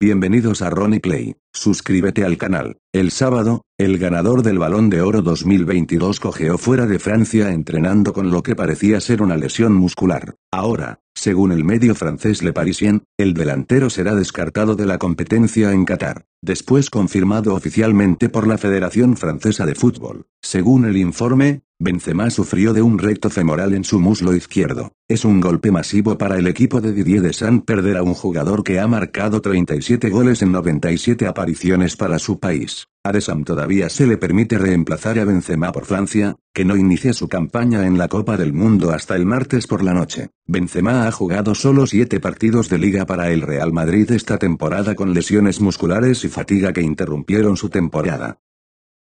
Bienvenidos a Ronnie Play. Suscríbete al canal. El sábado, el ganador del Balón de Oro 2022 cojeó fuera de Francia entrenando con lo que parecía ser una lesión muscular. Ahora, según el medio francés Le Parisien, el delantero será descartado de la competencia en Qatar, después confirmado oficialmente por la Federación Francesa de Fútbol. Según el informe, Benzema sufrió de un recto femoral en su muslo izquierdo. Es un golpe masivo para el equipo de Didier Deschamps perder a un jugador que ha marcado 37 goles en 97 apariciones para su país. A todavía se le permite reemplazar a Benzema por Francia, que no inicia su campaña en la Copa del Mundo hasta el martes por la noche. Benzema ha jugado solo 7 partidos de liga para el Real Madrid esta temporada con lesiones musculares y fatiga que interrumpieron su temporada.